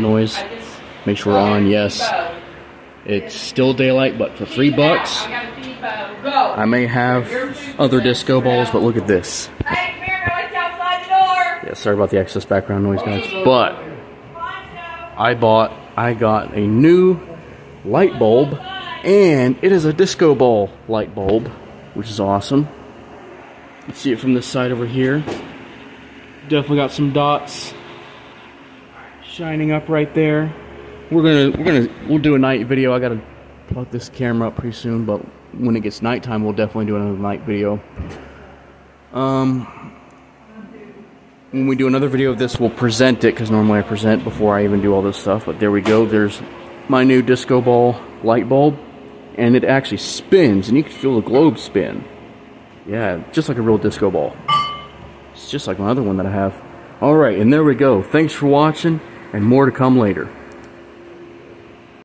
noise. Make sure we're on, yes. It's still daylight, but for three bucks, I may have other disco balls, but look at this. Yeah, sorry about the excess background noise, guys. But I bought, I got a new light bulb, and it is a disco ball light bulb, which is awesome. You see it from this side over here. Definitely got some dots shining up right there. We're gonna we're gonna we'll do a night video. I gotta plug this camera up pretty soon, but when it gets nighttime, we'll definitely do another night video. Um, when we do another video of this, we'll present it because normally I present before I even do all this stuff. But there we go. There's my new disco ball light bulb, and it actually spins, and you can feel the globe spin. Yeah, just like a real disco ball. It's just like my other one that I have. Alright, and there we go. Thanks for watching, and more to come later.